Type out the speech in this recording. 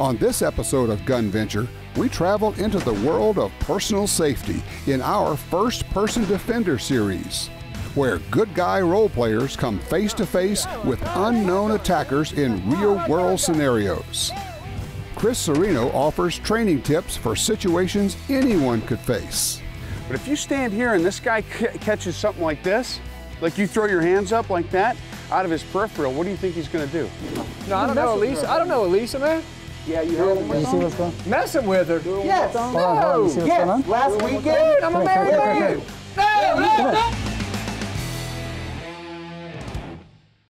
On this episode of Gun Venture, we travel into the world of personal safety in our First Person Defender series, where good guy role players come face to face with unknown attackers in real world scenarios. Chris Cerino offers training tips for situations anyone could face. But if you stand here and this guy c- catches something like this, like you throw your hands up like that, out of his peripheral, what do you think he's going to do? No, I don't know Elisa. I don't know Elisa, man. Yeah, you heard him. You see what's going on? Messing with her. on? Yes. Hold on, hold on. You see what's going on? Last weekend. Dude, I'm a Come married here, come here, man. No, no, no.